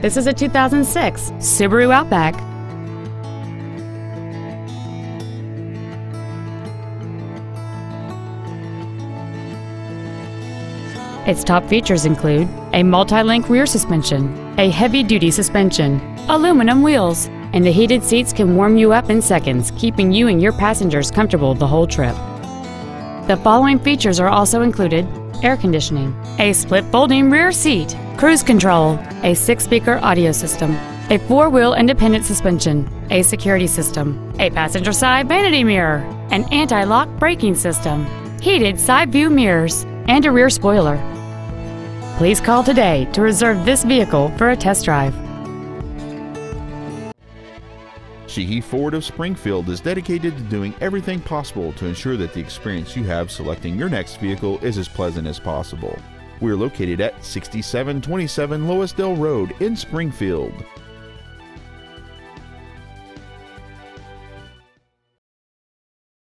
This is a 2006 Subaru Outback. Its top features include a multi-link rear suspension, a heavy-duty suspension, aluminum wheels, and the heated seats can warm you up in seconds, keeping you and your passengers comfortable the whole trip. The following features are also included air conditioning, a split folding rear seat, cruise control, a six speaker audio system, a four wheel independent suspension, a security system, a passenger side vanity mirror, an anti lock braking system, heated side view mirrors, and a rear spoiler. Please call today to reserve this vehicle for a test drive. Sheehy Ford of Springfield is dedicated to doing everything possible to ensure that the experience you have selecting your next vehicle is as pleasant as possible. We're located at 6727 Loisdale Road in Springfield.